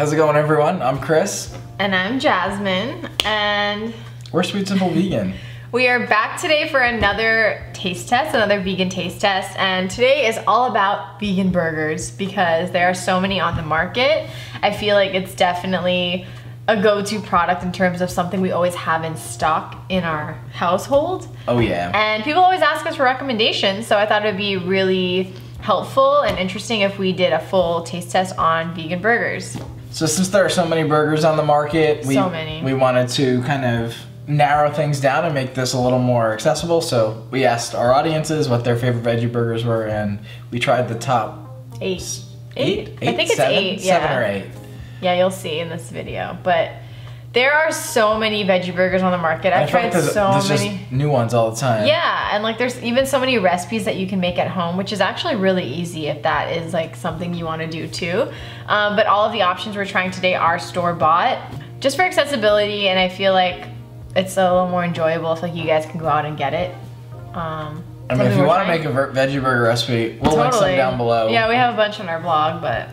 How's it going, everyone? I'm Chris. And I'm Jasmine, and We're Sweet Simple Vegan. we are back today for another taste test, another vegan taste test. And today is all about vegan burgers because there are so many on the market. I feel like it's definitely a go to product in terms of something we always have in stock in our household. Oh yeah. And people always ask us for recommendations, so I thought it would be really helpful and interesting if we did a full taste test on vegan burgers. So since there are so many burgers on the market, we So many. we wanted to kind of narrow things down and make this a little more accessible. So we asked our audiences what their favorite veggie burgers were, and we tried the top Eight. eight. I think it's seven? eight, Seven yeah. or eight. Yeah, you'll see in this video. But there are so many veggie burgers on the market. I've tried so many. just new ones all the time. Yeah, and like there's even so many recipes that you can make at home, which is actually really easy if that is like something you want to do too. Um, but all of the options we're trying today are store bought, just for accessibility, and I feel like it's a little more enjoyable if like you guys can go out and get it. Um, I mean, if you want to make a ver- veggie burger recipe, we'll link some down below. yeah, we have a bunch on our blog, but.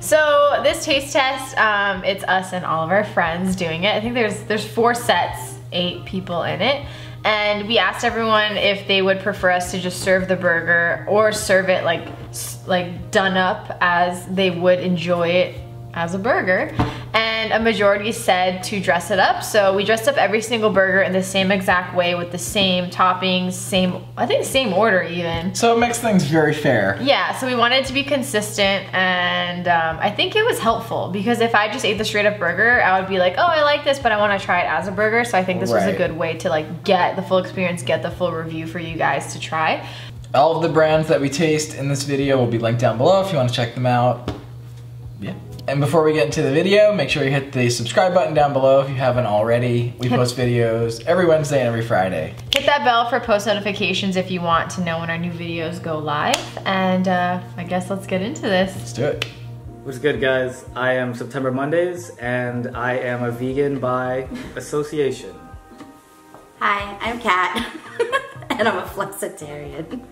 So this taste test, um, it's us and all of our friends doing it. I think there's there's four sets, eight people in it, and we asked everyone if they would prefer us to just serve the burger or serve it like like done up as they would enjoy it as a burger. And a majority said to dress it up. So we dressed up every single burger in the same exact way with the same toppings, same I think same order even. So it makes things very fair. Yeah, so we wanted to be consistent, and um, I think it was helpful because if I just ate the straight up burger, I would be like, oh, I like this, but I want to try it as a burger. So I think this was a good way to like get the full experience, get the full review for you guys to try. All of the brands that we taste in this video will be linked down below if you want to check them out. Yeah. And before we get into the video, make sure you hit the subscribe button down below if you haven't already. We post videos every Wednesday and every Friday. Hit that bell for post notifications if you want to know when our new videos go live. And uh, I guess let's get into this. Let's do it. What's good, guys? I am September Mondays, and I am a vegan by association. Hi, I'm Kat, and I'm a flexitarian.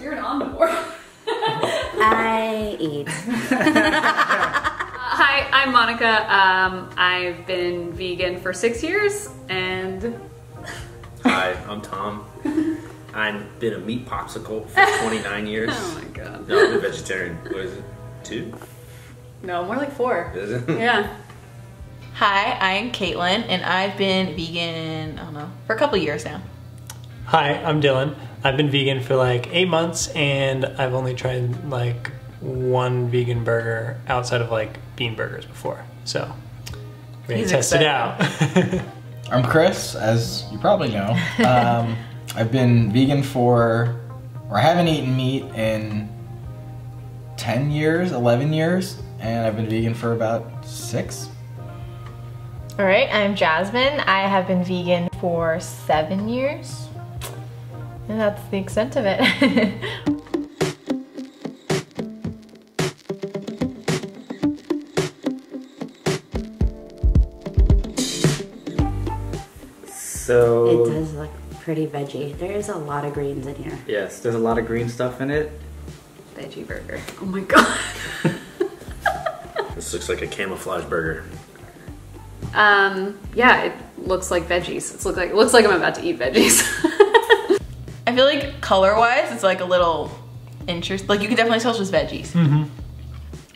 You're an omnivore. I eat. Hi, I'm Monica. Um, I've been vegan for six years, and Hi, I'm Tom. I've been a meat popsicle for 29 years. oh my god, No, I'm a vegetarian. What is it? Two? no, more like four. Is it? Yeah. Hi, I'm Caitlin, and I've been vegan, I don't know, for a couple years now. Hi, I'm Dylan. I've been vegan for like eight months and I've only tried like one vegan burger outside of like bean burgers before. So we're gonna He's test it out. I'm Chris, as you probably know. Um, I've been vegan for, or I haven't eaten meat in 10 years, 11 years, and I've been vegan for about six. All right, I'm Jasmine. I have been vegan for seven years. And that's the extent of it. So, It does look pretty veggie. There is a lot of greens in here. yes, there's a lot of green stuff in it. Veggie burger. Oh my god. This looks like a camouflage burger. Um, yeah, it looks like veggies. It's look like it looks like I'm about to eat veggies. I feel like color wise, it's like a little interest. Like you can definitely tell it's just veggies. Mm-hmm.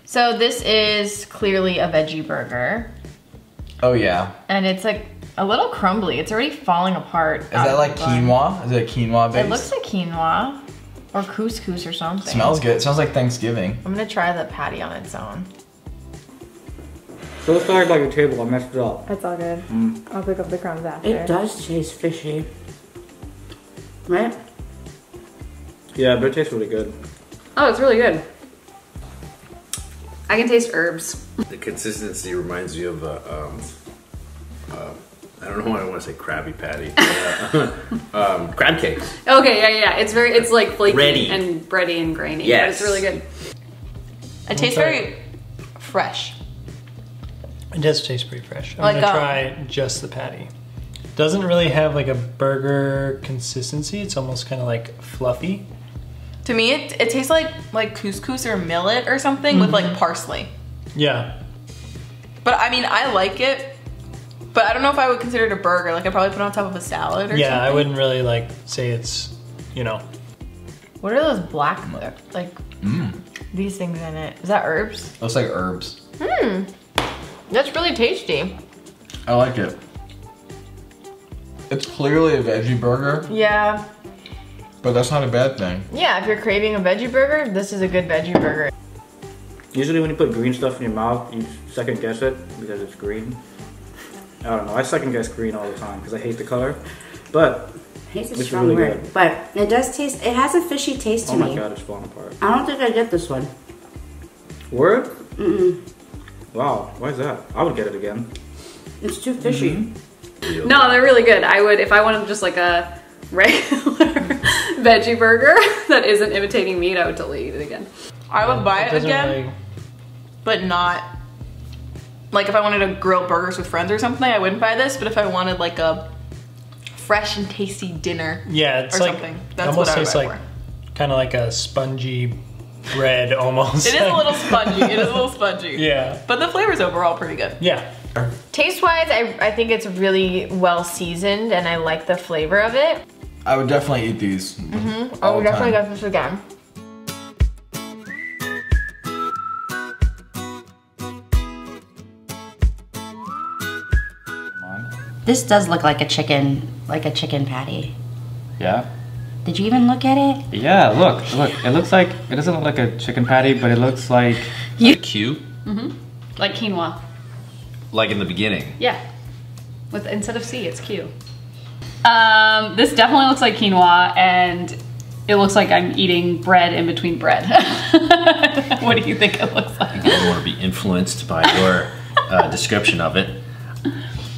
so this is clearly a veggie burger. Oh, yeah. And it's like a little crumbly. It's already falling apart. Is that like quinoa? Is it quinoa based? It looks like quinoa or couscous or something. Smells good. It smells like Thanksgiving. I'm gonna try the patty on its own. So let's start by your table. I messed it up. That's all good. Mm. I'll pick up the crumbs after. It does taste fishy. Right? Yeah, but it tastes really good. oh, it's really good. I can taste herbs. The consistency reminds me of a, um, uh, I don't know why I want to say Krabby Patty. Uh, um, crab cakes. Okay, yeah, yeah. It's very, it's like flaky Ready. and bready and grainy. but Yes. it's really good. It tastes very fresh. It does taste pretty fresh. I'm Like, gonna um, try just the patty. Doesn't really have like a burger consistency. It's almost kind of like fluffy. To me, it, it tastes like like couscous or millet or something with like parsley. Yeah. But I mean, I like it. But I don't know if I would consider it a burger. Like I probably put it on top of a salad or something. Yeah, something. I wouldn't really like say it's, you know. What are those black like Mmm. these things in it? Is that herbs? Looks like herbs. Hmm. That's really tasty. I like it. It's clearly a veggie burger, Yeah. But that's not a bad thing. Yeah, if you're craving a veggie burger, this is a good veggie burger. Usually when you put green stuff in your mouth, you second guess it because it's green. I don't know. I second guess green all the time because I hate the color. But Hate's a It's strong really word, good. but it does taste. It has a fishy taste to me. oh my me. god, it's falling apart. I don't think I get this one. Word? Mm-mm. Wow. Why is that? I would get it again. It's too fishy. Mm-hmm. No, they're really good. I would if I wanted just like a regular veggie burger that isn't imitating meat. I would totally eat it again. I would buy it doesn't again, really- but not like if I wanted to grill burgers with friends or something. I wouldn't buy this. But if I wanted like a fresh and tasty dinner, yeah, it's or like something, that's almost what I would tastes buy like for. kind of like a spongy bread almost. It is a little spongy. It is a little spongy. yeah. But the flavor's overall pretty good. Yeah. Taste wise, I, I think it's really well seasoned and I like the flavor of it. I would definitely eat these. I all would the definitely time. get this again. This does look like a chicken, like a chicken patty. Yeah. Did you even look at it? Yeah, look, look. It looks like it doesn't look like a chicken patty, but it looks like Cute, mm-hmm. Like quinoa. like in the beginning. Yeah. With instead of C, it's Q. Um, this definitely looks like quinoa, and it looks like I'm eating bread in between bread. what do you think it looks like? I don't want to be influenced by your uh, description of it.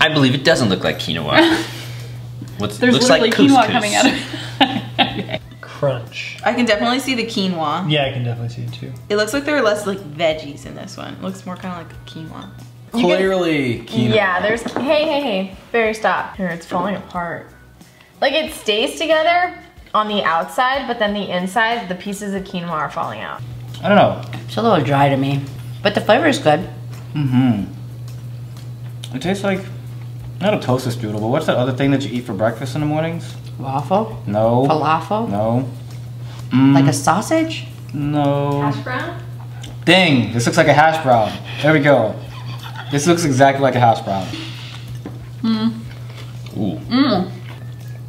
I believe it doesn't look like quinoa. What's There's looks literally like quinoa coming out of it. Crunch. I can definitely see the quinoa. Yeah, I can definitely see it too. It looks like there are less like veggies in this one. It looks more kind of like quinoa. You can- Clearly quinoa. Yeah, there's. Hey, hey, hey. Barry, stop. Here, it's falling apart. Like it stays together on the outside, but then the inside, the pieces of quinoa are falling out. I don't know. It's a little dry to me, but the flavor is good. Mm-hmm. It tastes like not a toaster strudel, but what's that other thing that you eat for breakfast in the mornings? Waffle, No. falafel, No. Mm, like a sausage. no. Hash brown? Dang! This looks like a hash brown. There we go. This looks exactly like a hash brown. Ooh.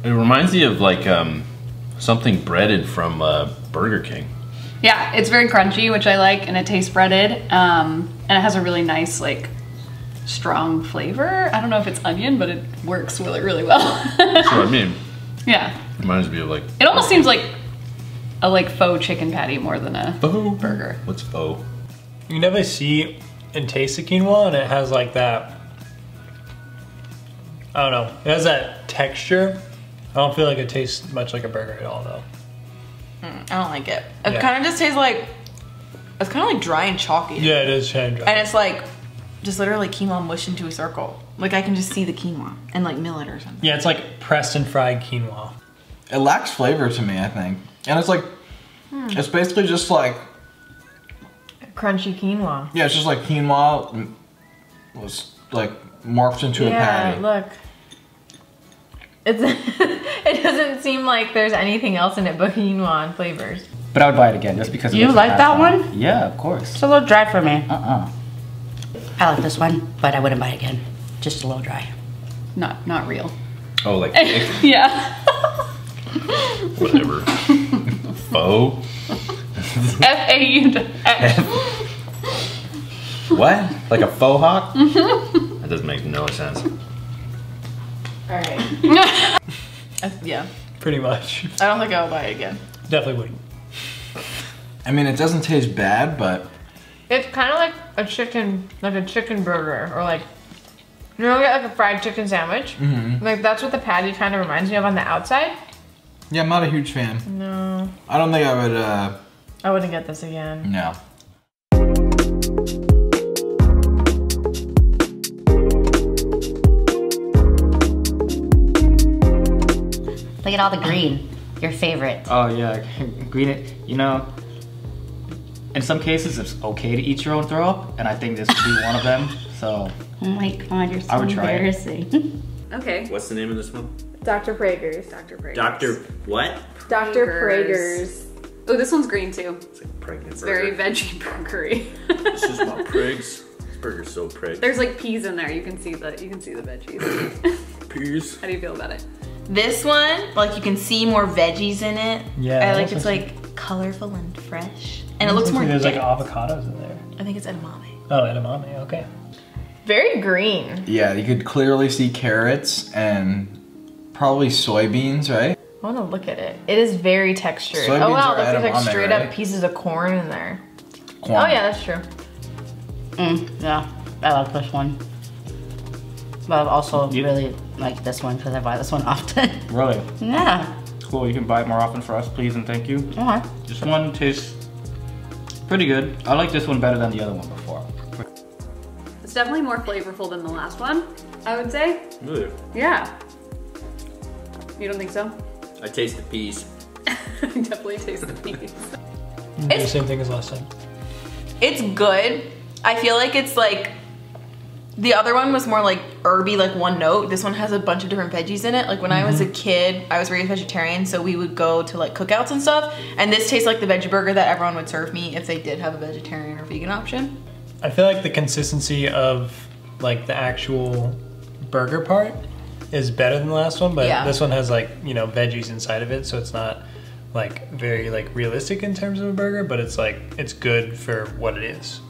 It reminds me of like um, something breaded from uh, Burger King. Yeah, it's very crunchy, which I like, and it tastes breaded. Um, and it has a really nice, like, strong flavor. I don't know if it's onion, but it works really, really well. That's what I mean. yeah, Reminds me of like it almost seems like a like faux chicken patty more than a faux burger. What's faux? You never see and taste the quinoa, and it has like that. I don't know. It has that texture. I don't feel like it tastes much like a burger at all, though. Mm, I don't like it. It Yeah. kind of just tastes like it's kind of like dry and chalky. Yeah, it is kind of dry. And it's like just literally quinoa mushed into a circle. Like I can just see the quinoa and like millet or something. Yeah, it's like pressed and fried quinoa. It lacks flavor to me, I think. And it's like, it's basically just like, Crunchy quinoa. yeah, it's just like quinoa was like morphed into a patty. yeah, look. It's it doesn't seem like there's anything else in it but quinoa and flavors. But I would buy it again just because. You looks like that brown. one? Yeah, of course. It's a little dry for me. Uh-uh. I like this one, but I wouldn't buy it again. Just a little dry. Not not real. Oh, like yeah. whatever. faux? F A U X. What? Like a faux hawk? that doesn't make no sense. Alright. Yeah. Pretty much. I don't think I'll buy it again. Definitely wouldn't. I mean, it doesn't taste bad, but It's kind of like a chicken, like a chicken burger, or like you know, get like a fried chicken sandwich. Mhm. Like that's what the patty kind of reminds me of on the outside. yeah, I'm not a huge fan. No, I don't think I would, uh, I wouldn't get this again. no. Look at all the green. Your favorite. Oh yeah, green it. You know, in some cases it's okay to eat your own throw up, and I think this would be one of them. So Oh my god, you're so I would try it. embarrassing. Okay. What's the name of this one? Dr. Praeger's. Dr. Praeger's. Doctor what? Dr. Praeger's. Praeger's. Oh, this one's green too. It's like pregnant It's burger. very veggie burgery. This is my prigs. This burger's so prig. There's like peas in there. You can see the you can see the veggies. peas. How do you feel about it? This one, like you can see more veggies in it. Yeah, I like it's what- like colorful and fresh. And it looks more There's like avocados in there. I think it's edamame. Oh, edamame. Okay. Very green. Yeah, you could clearly see carrots and probably soybeans, right? I want to look at it. It is very textured. Soybeans oh wow, are look, there's like edamame, straight right? up pieces of corn in there. Corn. Oh yeah, that's true. Mm, yeah, I like this one. But I also really like this one because I buy this one often. really, yeah. cool. You can buy it more often for us, please and thank you. Okay. This one tastes pretty good. I like this one better than the other one before. It's definitely more flavorful than the last one. I would say. Really? Yeah. You don't think so? I taste the peas. I definitely taste the peas. You do the same thing as last time. It's good. I feel like it's like the other one was more like herby, like one note. This one has a bunch of different veggies in it. Like when I was a mm-hmm. kid, I was raised vegetarian, so we would go to like cookouts and stuff. And this tastes like the veggie burger that everyone would serve me if they did have a vegetarian or vegan option. I feel like the consistency of like the actual burger part is better than the last one, but Yeah. this one has like you know veggies inside of it, so it's not like very like realistic in terms of a burger, but it's like it's good for what it is.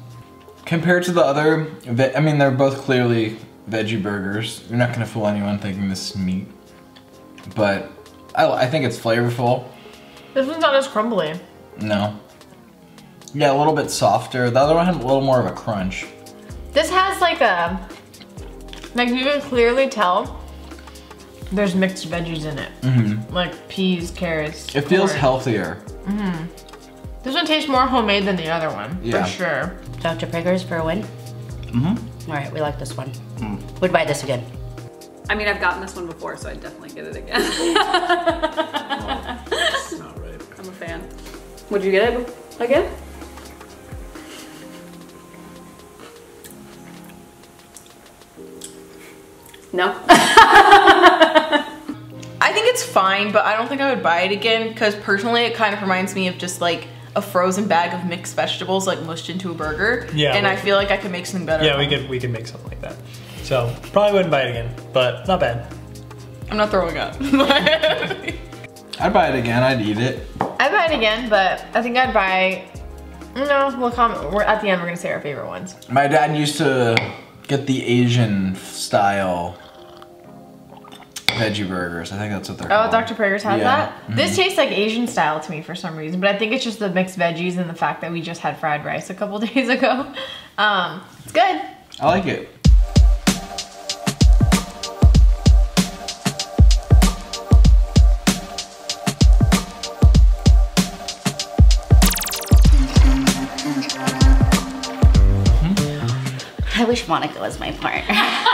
Compared to the other, I mean, they're both clearly veggie burgers. You're not gonna fool anyone thinking this is meat. But I, I think it's flavorful. This one's not as crumbly. No. Yeah, a little bit softer. The other one had a little more of a crunch. This has like a, like you can clearly tell there's mixed veggies in it. hmm Like peas, carrots. It feels corn. healthier. This one tastes more homemade than the other one, Yeah. for sure. Dr. Praeger's for a win. Mm-hmm. All right, we like this one. We'd buy this again. I mean, I've gotten this one before, so I'd definitely get it again. It's not right. I'm a fan. Would you get it again? No. I think it's fine, but I don't think I would buy it again because personally, it kind of reminds me of just like a frozen bag of mixed vegetables like mushed into a burger. Yeah, And I feel like I could make something better. Yeah, we could we could make something like that. So probably wouldn't buy it again, but not bad. I'm not throwing up. I'd buy it again. I'd eat it. I'd buy it again, but I think I'd buy. No, we'll comment. We're at the end. We're gonna say our favorite ones. My dad used to get the Asian style veggie burgers. I think that's what they're Oh, called. Dr. Praeger's has Yeah. that. This tastes like Asian style to me for some reason, but I think it's just the mixed veggies and the fact that we just had fried rice a couple days ago. Um, it's good. I like it. I wish Monica was my partner.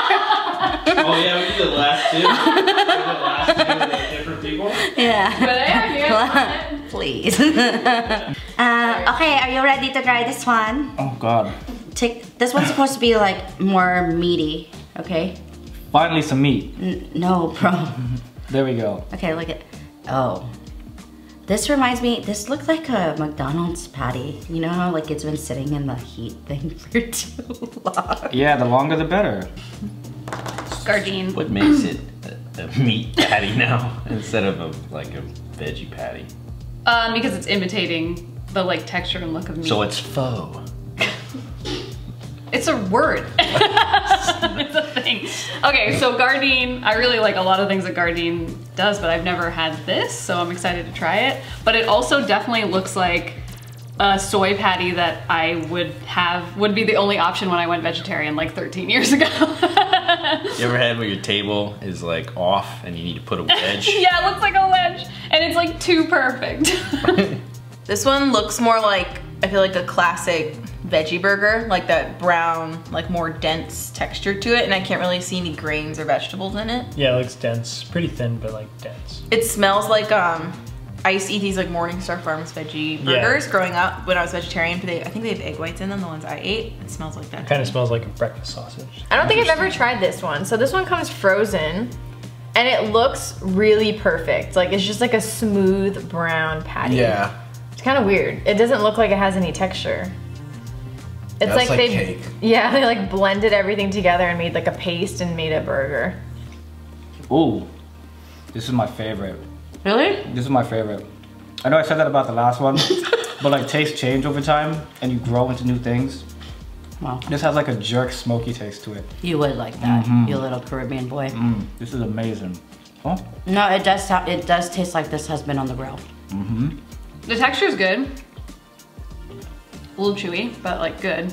Oh yeah, we did the last two. we did the last two with different people. yeah. But yeah, here. Please. uh, okay, are you ready to try this one? Oh God. Take this one's supposed to be like more meaty. Okay. Finally some meat. N- no, bro. There we go. Okay, look at. Oh. This reminds me, this looks like a McDonald's patty. You know how like it's been sitting in the heat thing for too long? Yeah, the longer the better. Gardein. What makes it a, a meat patty now instead of a, like a veggie patty? Um, because it's imitating the like texture and look of meat. So it's faux. It's a word. it's a thing. Okay, so Gardein, I really like a lot of things that Gardein does, but I've never had this, so I'm excited to try it. But it also definitely looks like a soy patty that I would have, would be the only option when I went vegetarian like 13 years ago. You ever had where your table is like off and you need to put a wedge? yeah, it looks like a wedge, and it's like too perfect. This one looks more like, I feel like a classic veggie burger, like that brown, like more dense texture to it, and I can't really see any grains or vegetables in it. Yeah, it looks dense, pretty thin, but like dense. It smells like, um, I used to eat these like Morningstar Farms veggie Yeah. burgers growing up when I was vegetarian. But they, I think they have egg whites in them. The ones I ate, it smells like that. Kind of smells like a breakfast sausage. I don't think I've ever tried this one. So this one comes frozen and it looks really perfect. Like it's just like a smooth brown patty. Yeah. It's kind of weird. It doesn't look like it has any texture. It's That's like, like they cake. Yeah, they like blended everything together and made like a paste and made a burger. Ooh, this is my favorite. Really? This is my favorite. I know I said that about the last one, but like tastes change over time and you grow into new things. Wow. This has like a jerk smoky taste to it. you would like that, you little Caribbean boy. Mm, this is amazing. Oh, No, it does. sound it does taste like this has been on the grill. The texture is good. A little chewy, but like good.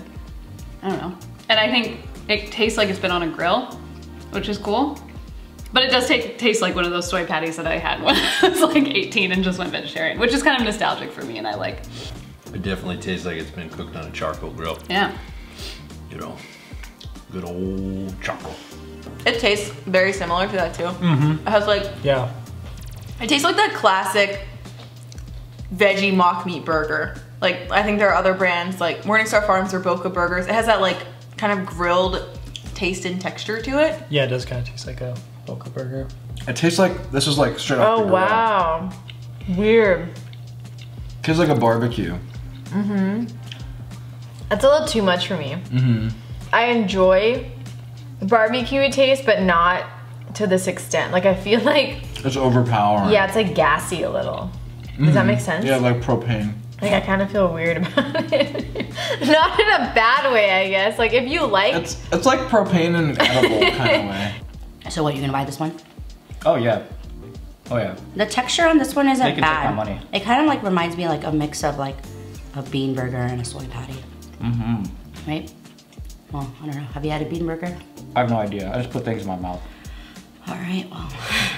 I don't know. And I think it tastes like it's been on a grill, which is cool. But it does take, taste like one of those soy patties that I had when I was like 18 and just went vegetarian, which is kind of nostalgic for me and I like. It definitely tastes like it's been cooked on a charcoal grill. Yeah. You know, good old charcoal. It tastes very similar to that too. Mm-hmm. It has like Yeah. it tastes like that classic veggie mock meat burger. Like I think there are other brands like Morningstar Farms or Boca Burgers. It has that like kind of grilled taste and texture to it. Yeah, it does kind of taste like a Boca burger. It tastes like this is like straight off Oh the grill. wow. Weird. Tastes like a barbecue. Mhm. That's a little too much for me. Mm-hmm. I enjoy barbecue taste, but not to this extent. Like I feel like It's overpowering. yeah, it's like gassy a little. Does that make sense? Yeah, like propane. Like I kind of feel weird about it. Not in a bad way, I guess. Like if you like, It's it's like propane in an edible kind of way. So what, you gonna buy this one? oh yeah. Oh yeah. The texture on this one isn't They can take my money. It kind of like reminds me like a mix of like a bean burger and a soy patty. Mm-hmm. Right? Well, I don't know. Have you had a bean burger? I have no idea. I just put things in my mouth. All right, well,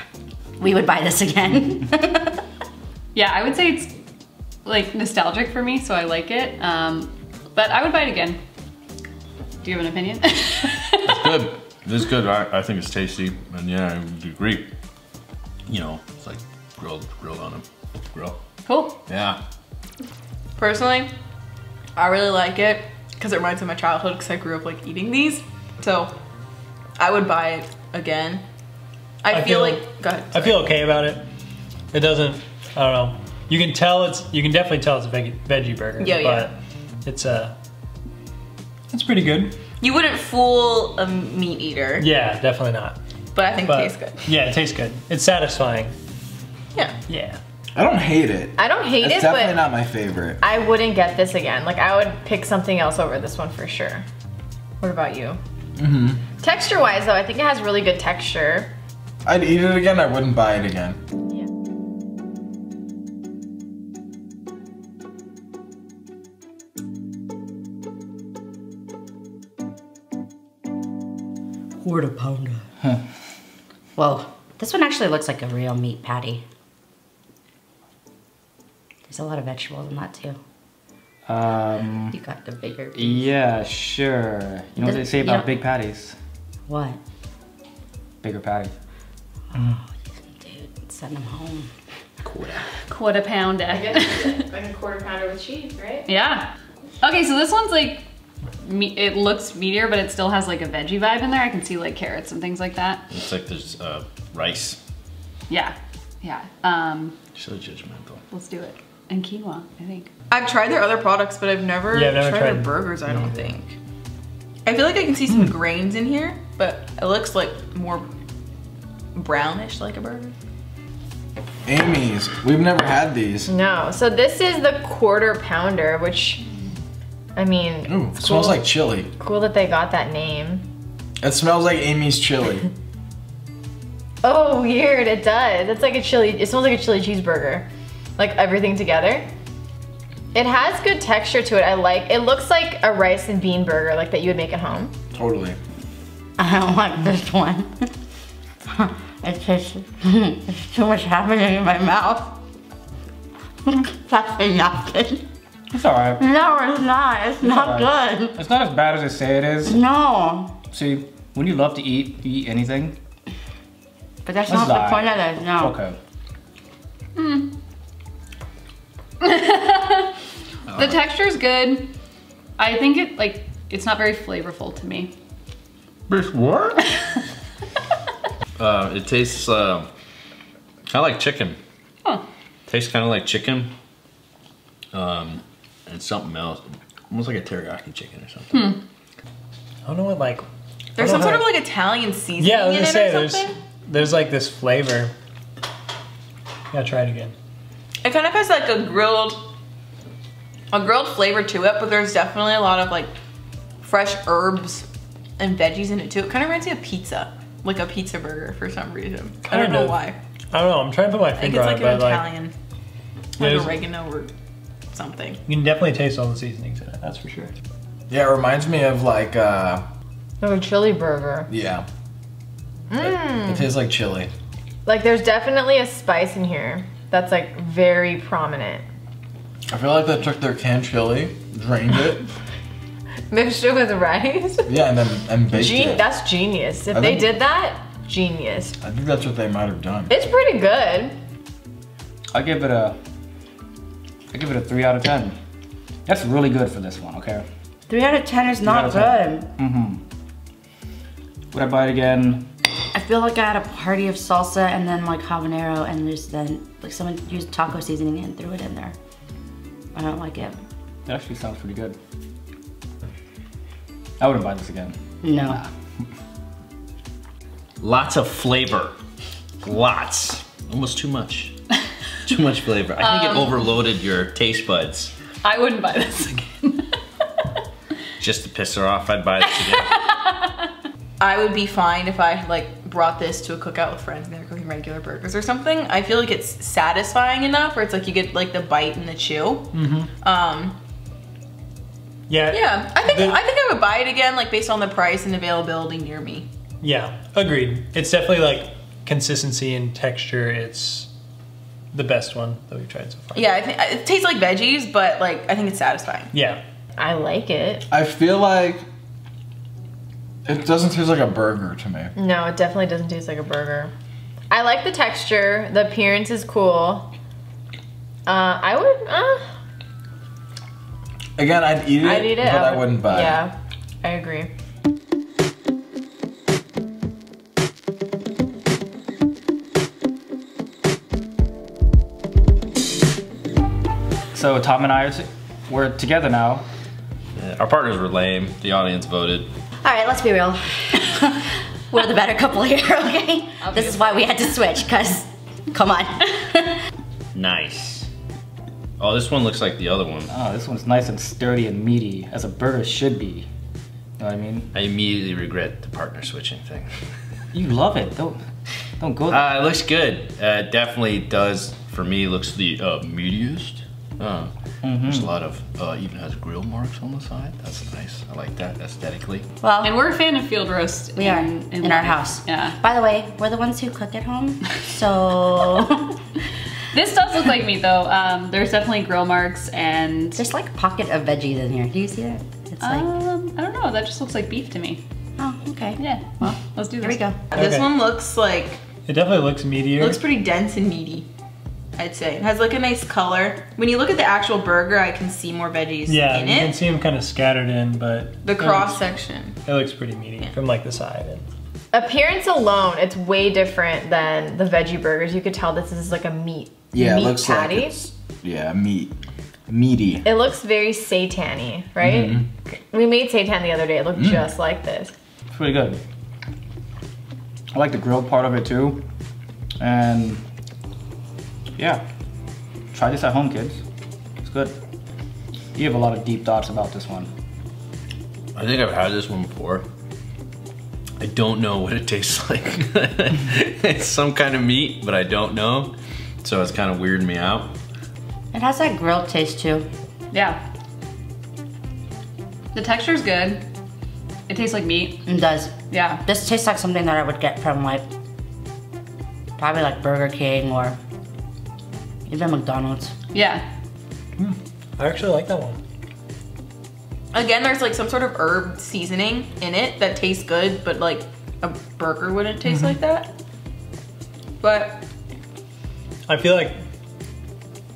we would buy this again. Yeah, I would say it's like nostalgic for me, so I like it. Um, but I would buy it again. Do you have an opinion? It's good. It is good. I, I think it's tasty, and yeah, I would agree. You know, it's like grilled grilled on a grill. cool. Yeah. Personally, I really like it because it reminds me of my childhood because I grew up like eating these. So I would buy it again. I, I feel, feel- like go ahead. I feel okay about it. It doesn't. I don't know. You can tell it's. You can definitely tell it's a veg, veggie burger. Yeah, yeah. but it's a. It's pretty good. You wouldn't fool a meat eater, Yeah, definitely not. but I think But it tastes good. yeah, it tastes good. It's satisfying. Yeah. Yeah. I don't hate it. I don't hate It's it, definitely but not my favorite. I wouldn't get this again. Like I would pick something else over this one for sure. What about you? Mm-hmm. Texture wise though, I think it has really good texture. I'd eat it again. I wouldn't buy it again. Quarter pounder. Huh. Well, this one actually looks like a real meat patty. There's a lot of vegetables in that too. Um. You got the bigger. piece. Yeah, sure. You know what they say about big patties? What? Bigger patties. Oh, dude, send them home. Quarter Quarter pounder. like a quarter pounder with cheese, right? Yeah. Okay, so this one's like, me- it looks meatier, but it still has like a veggie vibe in there. I can see like carrots and things like that. It's like there's uh, rice. Yeah, yeah. Um, So judgmental. let's do it. And quinoa, I think. I've tried their other products, but I've never, Yeah, I've never tried, their tried- burgers. I don't think. I feel like I can see some grains in here, but it looks like more brownish, like a burger. Amy's. We've never had these. No. So this is the quarter pounder, which I mean, Ooh, it smells like chili. cool that they got that name. It smells like Amy's chili. Oh, weird. It does. It's like a chili. It smells like a chili cheeseburger, like everything together. It has good texture to it. I like. It looks like a rice and bean burger, like that you would make at home. totally. I don't like this one. it tastes. There's too much happening in my mouth. That's nothing. It's alright. No, it's not. It's not good. It's not as bad as they say it is. No. See, when you love to eat, you eat anything. But that's This not is the point of it. No. Okay. The texture is good. I think it like it's not very flavorful to me. Bitch, what? uh, it tastes uh, kind of like chicken. Huh. Tastes kind of like chicken. Um, and something else, almost like a teriyaki chicken or something. Hmm. I don't know what like. There's some sort of like Italian seasoning Yeah, I was in gonna it say or there's something. there's like this flavor. Yeah, try it again. It kind of has like a grilled, a grilled flavor to it, but there's definitely a lot of like fresh herbs and veggies in it too. It kind of reminds me of pizza, like a pizza burger for some reason. I don't Kind know why. I don't know. I'm trying to put my I think finger it's on like it, an but like Italian, like oregano or something. you can definitely taste all the seasonings in it. That's for sure. Yeah, it reminds me of like, uh, Like a chili burger. yeah. Mm. It tastes like chili. Like there's definitely a spice in here that's like very prominent. I feel like they took their canned chili, drained it, Mixed it with rice. yeah, and then and baked Gen- it. that's genius. If I they think- did that, genius. I think that's what they might have done. It's pretty good. I give it a. I give it a three out of ten. That's really good for this one. Okay. Three out of ten is not Three out good. Mm-hmm. Would I buy it again? I feel like I had a party of salsa and then like habanero and just then like someone used taco seasoning and threw it in there. I don't like it. That actually sounds pretty good. I wouldn't buy this again. No. Lots of flavor. Lots. Almost too much. too much flavor. I think Um, it overloaded your taste buds. I wouldn't buy this again. Just to piss her off, I'd buy this again. I would be fine if I like brought this to a cookout with friends and they were cooking regular burgers or something. I feel like it's satisfying enough where it's like you get like the bite and the chew. Mm-hmm. Um, Yeah. yeah, I think The- I think I would buy it again, like based on the price and availability near me. Yeah, agreed. It's definitely like consistency and texture. It's the best one that we've tried so far. Yeah, I think it tastes like veggies, but like I think it's satisfying. Yeah. I like it. I feel like it doesn't taste like a burger to me. No, it definitely doesn't taste like a burger. I like the texture. The appearance is cool. Uh, I would. Uh, Again, I'd eat it, I'd eat it. but I, would- wouldn't buy it. Yeah, I agree. So Tom and I are we're together now. Yeah, our partners were lame. The audience voted. All right, let's be real. We're the better couple here, okay? This is why we had to switch, cause come on. Nice. Oh, this one looks like the other one. Oh, this one's nice and sturdy and meaty, as a burger should be. You know what I mean? I immediately regret the partner switching thing. You love it. Don't don't go. Uh, it looks good. Uh, it definitely does. For me, looks the uh, meatiest. Uh, There's a lot of, uh, even has grill marks on the side. That's nice. I like that aesthetically. Well, and we're a fan of field roast. we are in, in, our house. Yeah. By the way, we're the ones who cook at home, so This does look like meat though. Um, there's definitely grill marks and there's like a pocket of veggies in here. Do you see that? It's like, um, I don't know. That just looks like beef to me. oh, okay. Yeah. Well, let's do this. Here we go. This one looks like It definitely looks it looks pretty dense and meaty. I'd say it has like a nice color. When you look at the actual burger, I can see more veggies yeah, in you can see them kind of scattered in, but The cross looks- section. It looks pretty meaty from like the side. And Appearance alone, it's way different than the veggie burgers. You could tell this is like a meat Yeah, meat it looks patty. like it's yeah meat, meaty. It looks very seitan right? Mm-hmm. We made seitan the other day. It looked Mm. just like this. It's pretty good. I like the grilled part of it too. And yeah, try this at home, kids. It's good. You have a lot of deep thoughts about this one. I think I've had this one before. I don't know what it tastes like. it's some kind of meat, but I don't know. So it's kind of weirding me out. It has that grilled taste too. Yeah. The texture's good. It tastes like meat. It does. Yeah. This tastes like something that I would get from like probably like Burger King or even McDonald's. Yeah. I actually like that one. Again, there's like some sort of herb seasoning in it that tastes good, but like a burger wouldn't taste Mm-hmm. like that. But I feel like,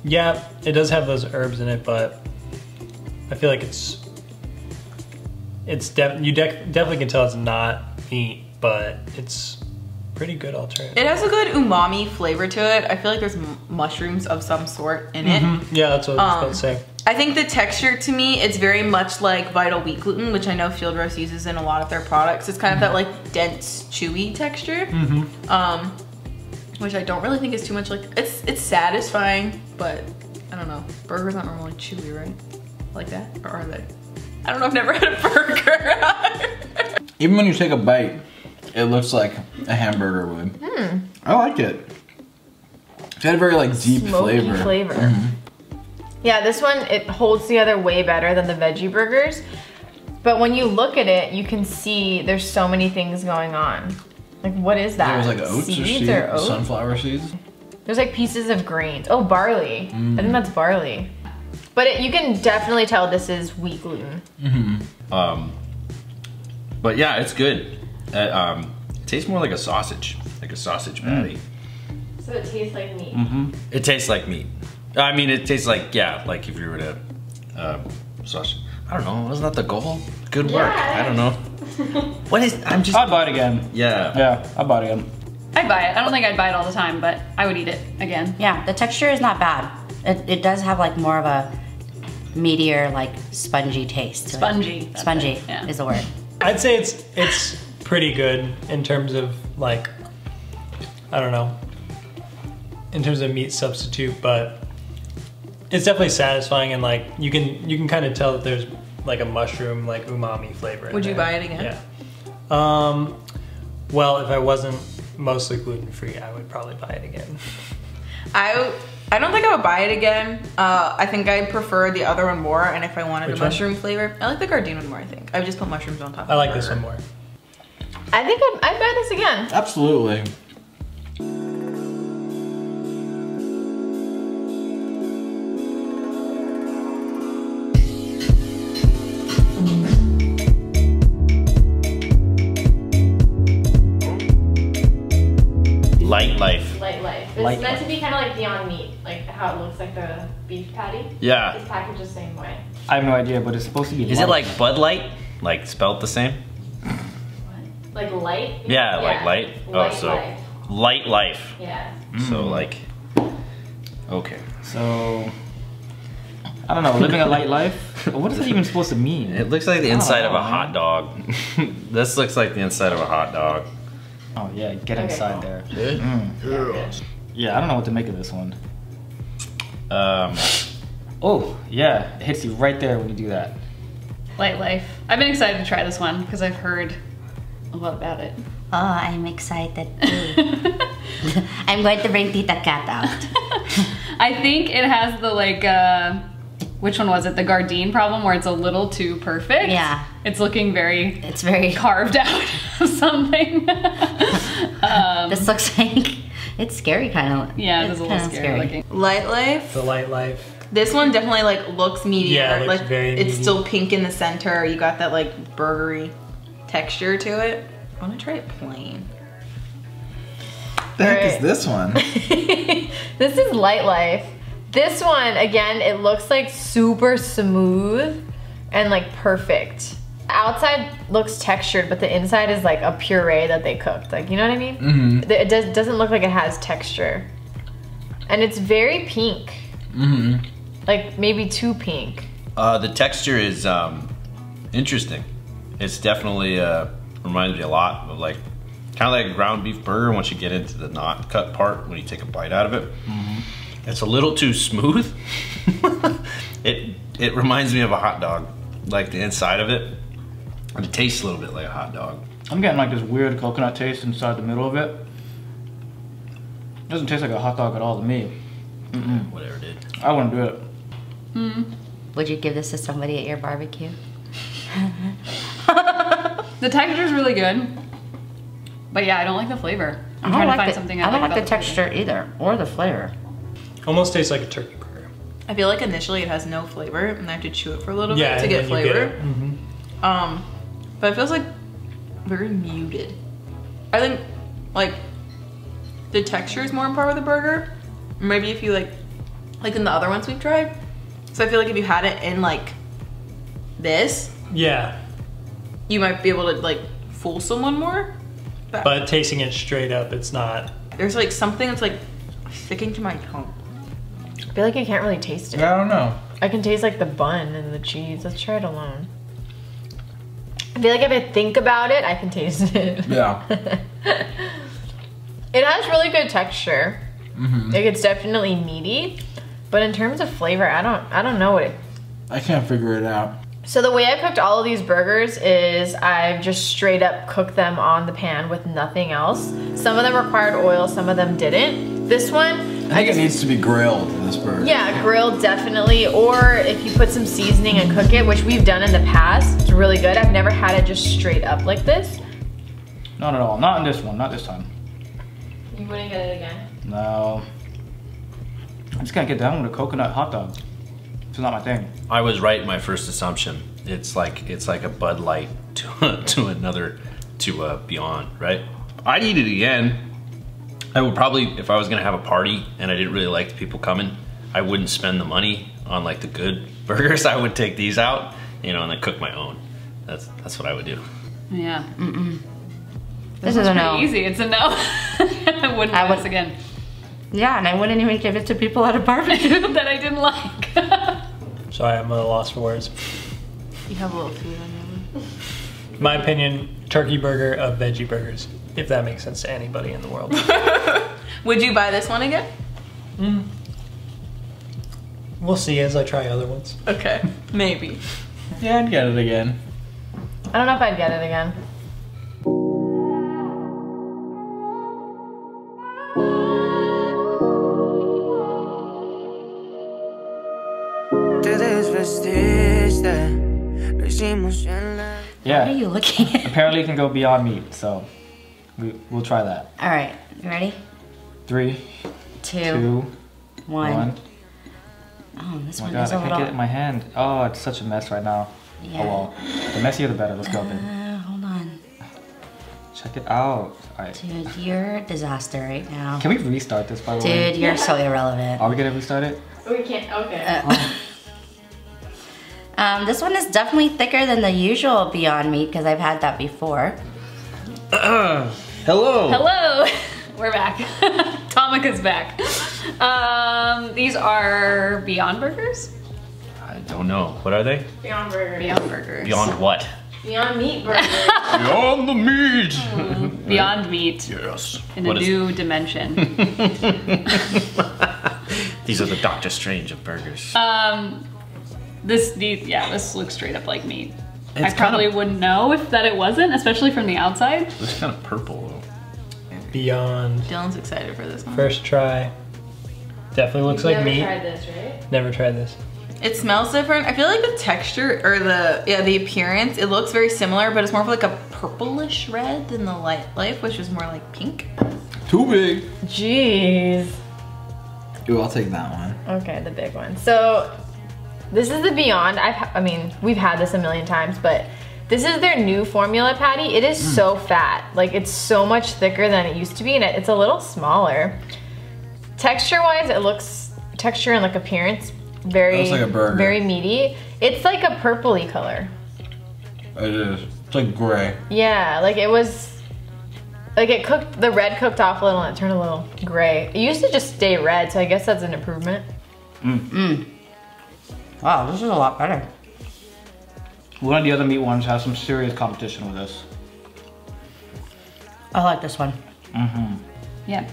yeah, it does have those herbs in it, but I feel like it's it's def- you dec- definitely can tell it's not meat, but it's pretty good alternative. It has a good umami flavor to it. I feel like there's m- mushrooms of some sort in it. Mhm. Yeah, that's what I was Um, about to say. I think the texture to me, it's very much like Vital Wheat Gluten, which I know Field Roast uses in a lot of their products. It's kind of that like dense, chewy texture. Mm-hmm. Um, which I don't really think is too much like it's it's satisfying, but I don't know. Burgers aren't normally chewy, right? Like that, or are they? I don't know. I've never had a burger. Even when you take a bite, it looks like a hamburger would. Hmm. I like it. It's got a very like deep Smoky flavor. flavor. Mhm. Yeah, this one, it holds together way better than the veggie burgers. But when you look at it, you can see there's so many things going on. Like, what is that? There was like oats or, seeds seeds, or oats? sunflower seeds. There's like pieces of grains. Oh, barley. I Mm. think that's barley. But it, you can definitely tell this is wheat gluten. -hmm. Um, but yeah, it's good. Uh, um, it tastes more like a sausage, like a sausage patty. So it tastes like meat. Mm-hmm. It tastes like meat. I mean, it tastes like yeah, like if you were to um, sausage. I don't know. Wasn't that the goal? Good work. I don't know. What is? I'm just. I'd buy it again. Yeah. Yeah, I'd buy it again. I'd buy it. I don't think I'd buy it all the time, but I would eat it again. Yeah, the texture is not bad. It, it does have like more of a meatier, like spongy taste. to it. Spongy. that's Spongy yeah. is the word. I'd say it's it's pretty good in terms of like I don't know in terms of meat substitute, but it's definitely satisfying and like you can you can kind of tell that there's like a mushroom like umami flavor. in Would you buy it again? Yeah. Um, well, if I wasn't mostly gluten free, I would probably buy it again. I I don't think I would buy it again. Uh, I think I prefer the other one more. And if I wanted Which a one? mushroom flavor, I like the Gardein one more. I think I would just put mushrooms on top. I like this one more. I think I'd, I'd buy this again. Absolutely. Light life. Light life. It's Light meant to be kind of like Beyond Meat, like how it looks like the beef patty. Yeah. It's packaged the same way. I have no idea, but it's supposed to be. Is it like Bud Light? Like spelt the same? Like light? Yeah, like light. Light oh, so life. light life. Yeah. So like. Okay. So I don't know, living a light life. What is that even supposed to mean? It looks like the I don't inside of a hot dog. this looks like the inside of a hot dog. Oh yeah, get Okay. inside there. Mm. Yeah, I don't know what to make of this one. Um, Oh yeah, it hits you right there when you do that. Light life. I've been excited to try this one because I've heard a lot about it. Oh, I'm excited too. I'm going to bring Tita Kat out. I think it has the like, uh, which one was it? The Gardein problem where it's a little too perfect. Yeah. It's looking very It's very. carved out of something. um, This looks like it's scary, kind of. yeah, it is a little scary, looking. Light life. The light life. This one definitely like looks meatier. Yeah, it looks like very it's meaty. still pink in the center. You got that like burgery texture to it. I want to try it plain. The heck is this one? this is Light Life. This one, again, it looks like super smooth and like perfect. Outside looks textured, but the inside is like a puree that they cooked. Like, you know what I mean? Mm-hmm. It does, doesn't look like it has texture. And it's very pink. Mm-hmm. Like maybe too pink. uh, the texture is um, interesting. It's definitely uh, reminds me a lot of like kind of like a ground beef burger once you get into the not cut part when you take a bite out of it. It's a little too smooth. it it reminds me of a hot dog, like the inside of it. And it tastes a little bit like a hot dog. I'm getting like this weird coconut taste inside the middle of it. It Doesn't taste like a hot dog at all to me. Whatever it is. I wouldn't do it. Would you give this to somebody at your barbecue? The texture is really good. But yeah, I don't like the flavor. I'm I trying don't to find like the, something I don't like like the about flavor. texture either, or the flavor. Almost tastes like a turkey burger. I feel like initially it has no flavor, and I have to chew it for a little Yeah, bit to get then you flavor. it. Mhm. Um, but it feels like very muted. I think like the texture is more in part with the burger. Maybe if you like, like in the other ones we've tried. So I feel like if you had it in like this, Yeah, you might be able to like fool someone more. but tasting it straight up, it's not. There's like something that's like sticking to my tongue. I feel like I can't really taste it. I don't know. I can taste like the bun and the cheese. Let's try it alone. I feel like if I think about it, I can taste it. Yeah. It has really good texture. Mm-hmm. Like it's definitely meaty, but in terms of flavor, I don't I don't know what it. I can't figure it out. So the way I cooked all of these burgers is I've just straight up cooked them on the pan with nothing else. Some of them required oil, some of them didn't. This one, I think it needs to be grilled this burger. yeah, grilled definitely. Or if you put some seasoning and cook it, which we've done in the past, it's really good. I've never had it just straight up like this. Not at all. Not in this one. Not this time. You wouldn't get it again. No. I just can't get down with a coconut hot dog. It's not my thing. I was right in my first assumption. It's like it's like a Bud Light to to another to a Beyond, right? I'd eat it again. I would probably if I was gonna have a party and I didn't really like the people coming, I wouldn't spend the money on like the good burgers. I would take these out, you know, and then cook my own. That's that's what I would do. Yeah. This is a no. easy. It's a no. I wouldn't I I would- this again. Yeah, and I wouldn't even give it to people at a barbecue. that I didn't like. Sorry, I'm at a loss for words. You have a little food on your lip. My opinion, turkey burger of veggie burgers. If that makes sense to anybody in the world. Would you buy this one again? Hmm. we'll see as I try other ones. Okay, maybe. Yeah, I'd get it again. I don't know if I'd get it again. Te desvestiste, lo hicimos en la... What are Yeah. you looking at? Apparently, it can go beyond meat, so we, we'll try that. All right, you ready? Three, Two, two, one. one. Oh, this Oh my one god, is I a can't little. get it in my hand. Oh, it's such a mess right now. Yeah. Oh well. The messier the better. Let's go, babe. Uh, hold on, Check it out. Alright. dude. You're a disaster right now. Can we restart this, by the way? Dude, you're so irrelevant. Are we gonna restart it? We can't. Okay. Uh, um, this one is definitely thicker than the usual Beyond Meat because I've had that before. Hello. Hello. We're back. Tomika's back. Um, these are Beyond Burgers. I don't know. What are they? Beyond Burger. Beyond Burgers. Beyond what? Beyond Meat Burger. Beyond the meat. Beyond Meat Yes. in What a is- new dimension. These are the Doctor Strange of burgers. Um, this, these, yeah, this looks straight up like meat. I probably kinda- wouldn't know if that it wasn't, especially from the outside. It's kind of purple though. Beyond. Dylan's excited for this one. First try. Definitely looks like never meat. this, right? Never tried this. It smells different. I feel like the texture or the yeah the appearance it looks very similar, but it's more of like a purplish red than the light life, which is more like pink. Too big. Jeez. Ooh, I'll take that one. Okay, the big one. So this is the Beyond. I've, I mean, we've had this a million times, but this is their new formula patty. It is so fat. Like it's so much thicker than it used to be, and it- it's a little smaller. Texture-wise, it looks texture and like appearance very, Looks like a burger. very meaty. It's like a purpley color. It is. It's like gray. Yeah, like it was. Like it cooked, the red cooked off a little and it turned a little gray. It used to just stay red, so I guess that's an improvement. Mm. Mm. Wow, this is a lot better. One of the other meat ones has some serious competition with this. I like this one. Mm-hmm. Yeah.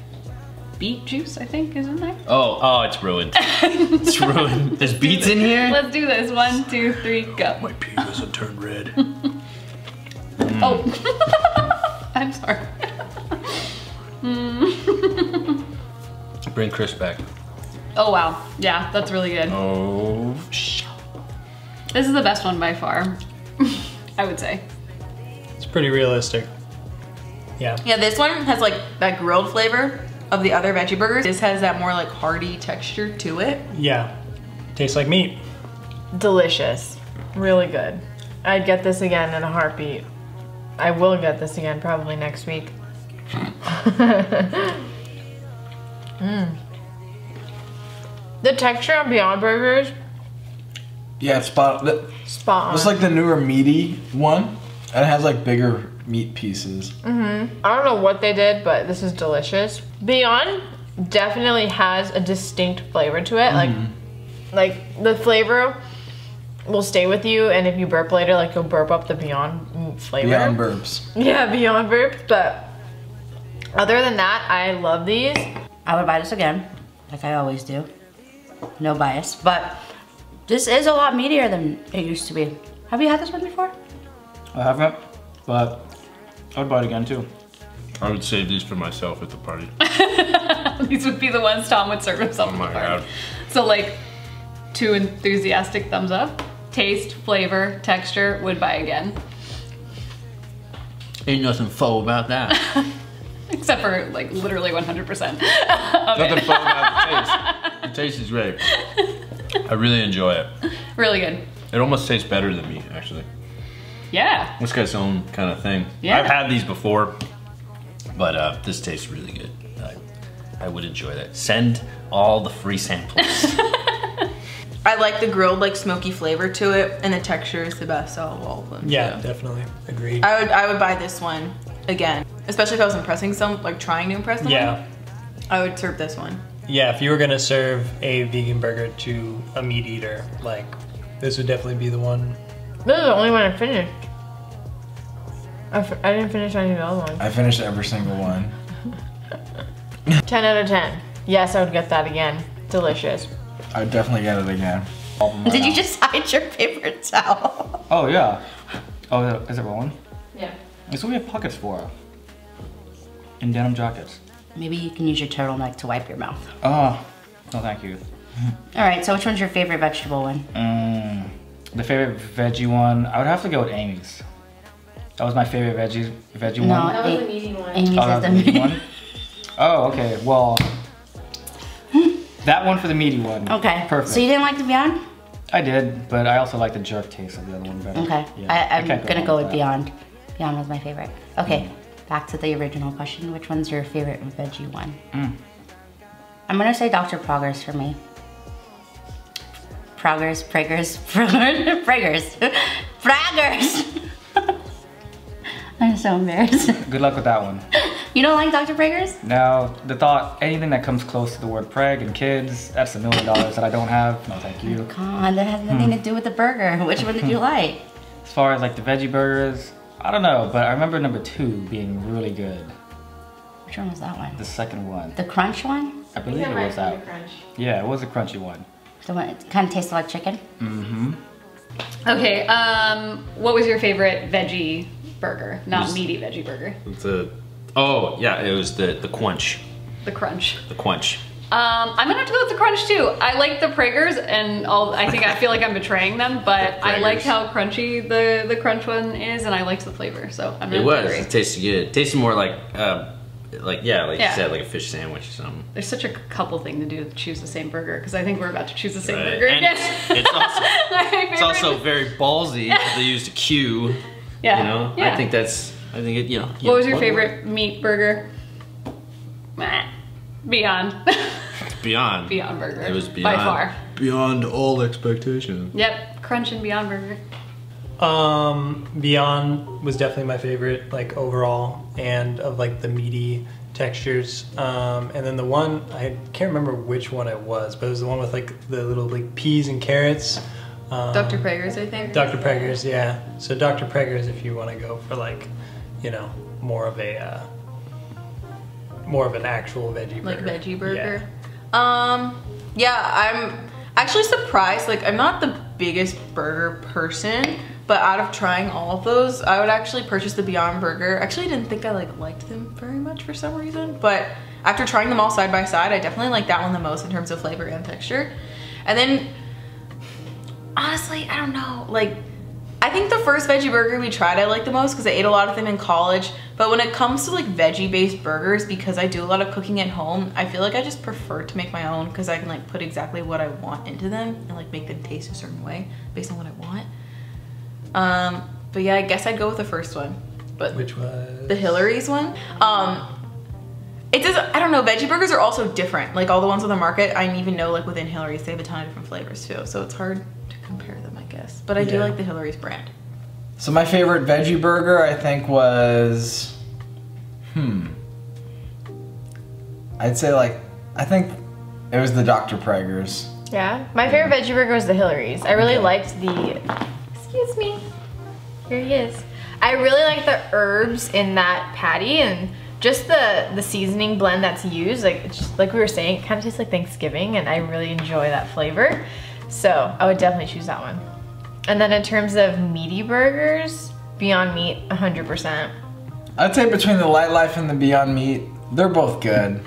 Beet juice, I think, is in there. Oh, oh, it's ruined. it's ruined. There's beets in here. Let's do this. One, two, three, go. My pee doesn't turn red. Oh. I'm sorry. Bring Chris back. Oh, wow. Yeah, that's really good. Oh, This is the best one by far, I would say. It's pretty realistic. Yeah. Yeah, this one has like that grilled flavor of the other veggie burgers. This has that more like hearty texture to it. Yeah. Tastes like meat. Delicious. Really good. I'd get this again in a heartbeat. I will get this again probably next week. mm. The texture on Beyond Burgers Yeah, it's spot. th- Spot on. It's like the newer meaty one, and it has like bigger meat pieces. Mhm. I don't know what they did, but this is delicious. Beyond definitely has a distinct flavor to it. Like, like the flavor will stay with you, and if you burp later, like you'll burp up the Beyond flavor. Beyond burps. Yeah, Beyond burp. But other than that, I love these. I would buy this again, like I always do. No bias, but this is a lot meatier than it used to be. Have you had this one before? I haven't, but I would buy it again too. I would save these for myself at the party. These would be the ones Tom would serve himself Oh my the party. god. So like, two enthusiastic thumbs up. Taste, flavor, texture, would buy again. Ain't nothing faux about that. Except for like literally 100%. nothing faux about the taste. The taste is great. I really enjoy it. really good. It almost tastes better than me, actually. Yeah. It's got its own kind of thing. Yeah. I've had these before, but uh, this tastes really good. I, I would enjoy that. Send all the free samples. I like the grilled like smoky flavor to it, and the texture is the best out of all of them. Yeah, so. definitely. Agreed. I would I would buy this one again, especially if I was impressing some like trying to impress someone. yeah. I would serve this one. Yeah, if you were gonna serve a vegan burger to a meat eater, like this would definitely be the one. This is the only one I finished. I, f- I didn't finish any of the other ones. I finished every single one. 10 out of 10. Yes, I would get that again. Delicious. I would definitely get it again. Did you just hide your paper towel? Oh yeah. Oh, is it rolling? Yeah. That's what we have pockets for. In denim jackets. Maybe you can use your turtleneck to wipe your mouth. Oh, no thank you. All right, so which one's your favorite vegetable one? Mm, the favorite veggie one, I would have to go with Amy's. That was my favorite veggie veggie No, one. A- meaty one. Amy Oh, says that's the the meaty meaty one. Oh, okay. Well, that one for the meaty one. Okay. Perfect. So you didn't like the Beyond? I did, but I also like the jerk taste of the other one better. Okay. Yeah, I, I'm can't gonna wrong go with that. Beyond. Beyond was my favorite. Okay. Back to the original question. Which one's your favorite veggie one? Mm. I'm gonna say Dr. Progress for me. Progress, Praggers, Praggers, Praggers. I'm so embarrassed. Good luck with that one. You don't like Dr. Praggers? Now, the thought, anything that comes close to the word preg and kids, that's a million dollars that I don't have. No, thank you. Come on, that has nothing to do with the burger. Which one did you like? As far as like the veggie burgers, I don't know, but I remember number two being really good. Which one was that one? The second one, The Qrunch one? I believe it was that. Yeah, it was a crunchy one. The one it kind of tasted like chicken? Mm-hmm. Okay, um, what was your favorite veggie burger? Not Was- meaty veggie burger. the oh yeah, it was the the Qrunch. The Qrunch. the quench. Um, I'm gonna have to go with the Qrunch too. I like the Praggers, and all, I think I feel like I'm betraying them, but I liked how crunchy the the Qrunch one is, and I liked the flavor. So I'm gonna It was. agree. It tasted good. It tasted more like uh, like yeah, like Yeah. you said, like a fish sandwich or something. There's such a couple thing to do to choose the same burger because I think we're about to choose the same Right. burger again. it's also it's also very ballsy they used a Q. yeah. You know, yeah. I think that's I think it you know. What was your favorite meat burger? Meh. Beyond. Beyond. Beyond Burger. It was beyond. By far. beyond all expectation. Yep. Qrunch and Beyond Burger. Um, Beyond was definitely my favorite, like overall, and of like the meaty textures. Um, and then the one I can't remember which one it was, but it was the one with like the little like peas and carrots. Um, Dr. Praeger's, I think. Dr. Preggers, yeah. So Dr. Preggers, if you want to go for like, you know, more of a uh, more of an actual veggie burger. like veggie burger. Yeah. Um, yeah, I'm actually surprised. Like, I'm not the biggest burger person, but out of trying all of those, I would actually purchase the Beyond Burger. Actually, I didn't think I like liked them very much for some reason, but after trying them all side by side, I definitely like that one the most in terms of flavor and texture. And then, honestly, I don't know, like. I think the first veggie burger we tried I like the most because I ate a lot of them in college. But when it comes to like veggie based burgers, because I do a lot of cooking at home, I feel like I just prefer to make my own because I can like put exactly what I want into them and like make them taste a certain way based on what I want. Um, but yeah, I guess I'd go with the first one. But Which was the Hilary's one. Um, It does. I don't know. Veggie burgers are also different. Like all the ones on the market, I even know like within Hilary's, they have a ton of different flavors too. So it's hard to compare them, guess. But I do Yeah. like the Hilary's brand. So my favorite veggie burger, I think, was, hmm, I'd say like, I think it was the Dr. Praeger's. Yeah. My favorite veggie burger was the Hilary's. I really Okay. liked the. Excuse me. Here he is. I really like the herbs in that patty and just the the seasoning blend that's used. Like it's just, like we were saying, it kind of tastes like Thanksgiving, and I really enjoy that flavor. So I would definitely choose that one. And then in terms of meaty burgers, Beyond Meat, 100%. I'd say between the Light Life and the Beyond Meat, they're both good.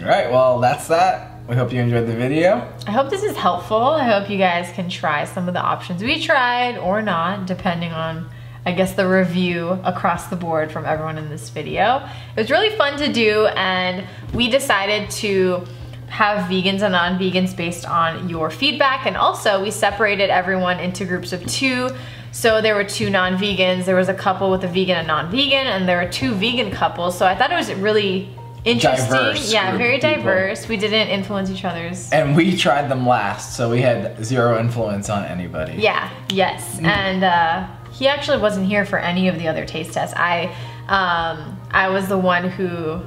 All right, well, that's that. We hope you enjoyed the video. I hope this is helpful. I hope you guys can try some of the options we tried or not, depending on, I guess, the review across the board from everyone in this video. It was really fun to do, and we decided to have vegans and non-vegans based on your feedback, and also we separated everyone into groups of two. So there were two non-vegans, there was a couple with a vegan and non-vegan, and there were two vegan couples. So I thought it was really interesting. Diverse yeah, very diverse. We didn't influence each other's And we tried them last, so we had zero influence on anybody. Yeah, yes. And uh, he actually wasn't here for any of the other taste tests. I um, I was the one who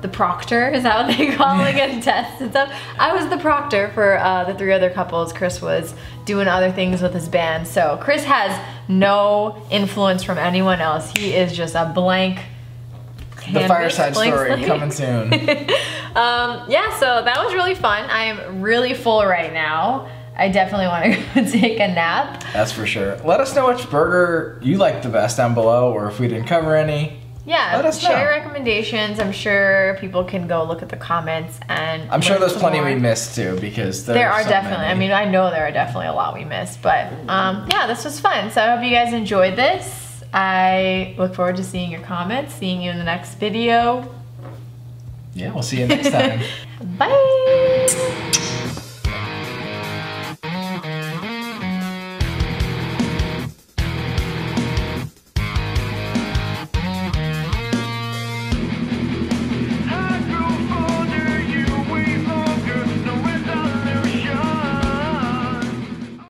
the proctor is that what they call like a test and stuff. I was the proctor for uh, the three other couples. Chris was doing other things with his band. So Chris has no influence from anyone else. He is just a blank The fireside story slate. coming soon. um, yeah, so that was really fun. I'm really full right now. I definitely want to take a nap. That's for sure. Let us know which burger you like the best down below, or if we didn't cover any. Yeah, share know. recommendations. I'm sure people can go look at the comments and. I'm sure there's plenty more. we missed too, because there's There are so definitely. many. I mean, I know there are definitely a lot we missed, but um, yeah, this was fun. So I hope you guys enjoyed this. I look forward to seeing your comments, seeing you in the next video. yeah, we'll see you next time. Bye.